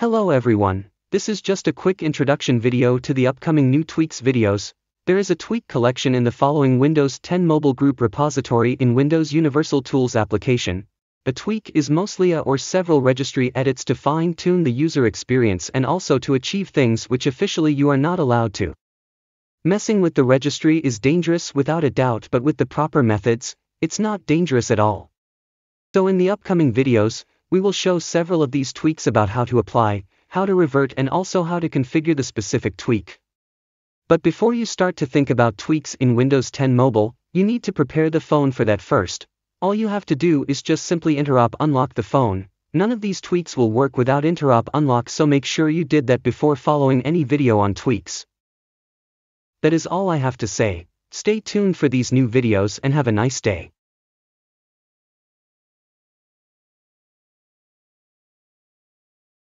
Hello everyone, this is just a quick introduction video to the upcoming new tweaks videos. There is a tweak collection in the following Windows 10 Mobile Group repository in Windows Universal Tools application. A tweak is mostly a or several registry edits to fine-tune the user experience and also to achieve things which officially you are not allowed to. Messing with the registry is dangerous without a doubt but with the proper methods, it's not dangerous at all. So in the upcoming videos, we will show several of these tweaks about how to apply, how to revert and also how to configure the specific tweak. But before you start to think about tweaks in Windows 10 Mobile, you need to prepare the phone for that first. All you have to do is just simply interop unlock the phone. None of these tweaks will work without interop unlock so make sure you did that before following any video on tweaks. That is all I have to say. Stay tuned for these new videos and have a nice day.